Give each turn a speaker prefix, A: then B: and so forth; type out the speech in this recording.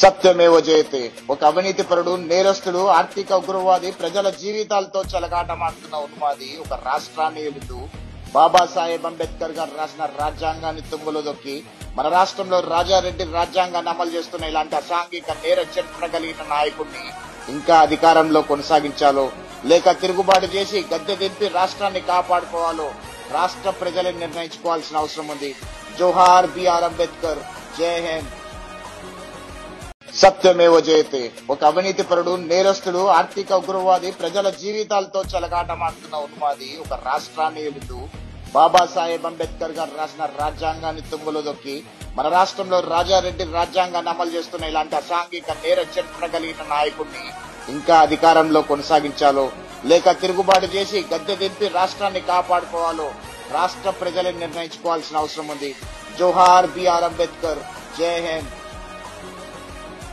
A: సత్యమేవ జయతే. ఒక అవినీతిపరుడు నేరస్తుడు ఆర్థిక ఉగ్రవాది ప్రజల జీవితాలతో చెలగాటమాడుతున్న ఉన్మాది ఒక రాష్ట్రాన్ని బాబా బాబాసాహెబ్ అంబేద్కర్ గారు రాసిన రాజ్యాంగాన్ని తుంగులో దొక్కి మన రాష్ట్రంలో రాజారెడ్డి రాజ్యాంగాన్ని అమలు చేస్తున్న ఇలాంటి అసాంఘిక నేర చరిత్ర కలిగిన నాయకుడిని ఇంకా అధికారంలో కొనసాగించాలో లేక తిరుగుబాటు చేసి గద్దె దింపి రాష్ట్రాన్ని కాపాడుకోవాలో రాష్ట్ర ప్రజలే నిర్ణయించుకోవాల్సిన అవసరం ఉంది. జోహార్ బిఆర్ అంబేద్కర్ జై హింద్. సత్యమేవ జయతే. ఒక అవినీతిపరుడు నేరస్తుడు ఆర్థిక ఉగ్రవాది ప్రజల జీవితాలతో చెలగాటమాడుతున్న ఉన్మాది ఒక రాష్ట్రాన్ని బాబా బాబాసాహెబ్ అంబేద్కర్ గారు రాసిన రాజ్యాంగాన్ని తుమ్ములు దొక్కి మన రాష్ట్రంలో రాజారెడ్డి రాజ్యాంగాన్ని అమలు చేస్తున్న ఇలాంటి అసాంఘిక నేర చరిత్ర కలిగిన నాయకుడిని ఇంకా అధికారంలో కొనసాగించాలో లేక తిరుగుబాటు చేసి గద్దె దింపి రాష్ట్రాన్ని కాపాడుకోవాలో రాష్ట్ర ప్రజలే నిర్ణయించుకోవాల్సిన అవసరం ఉంది. జోహార్ బిఆర్ అంబేద్కర్ జై హింద్.